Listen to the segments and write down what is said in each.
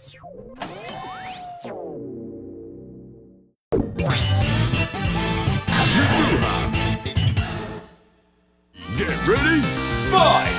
Get ready, fight!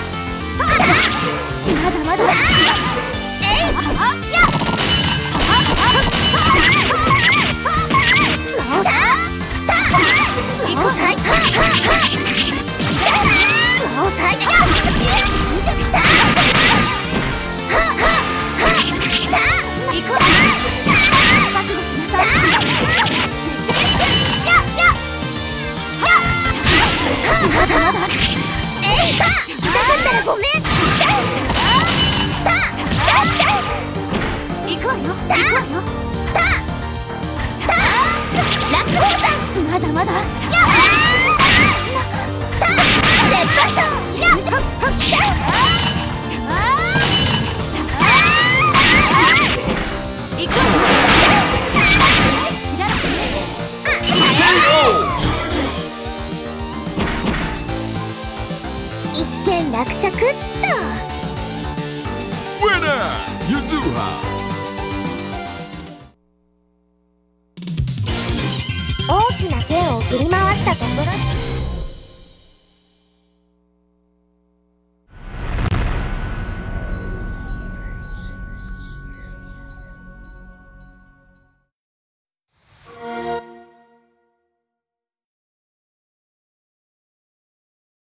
まだ一件落着っと Winner! Yuzuha! Bora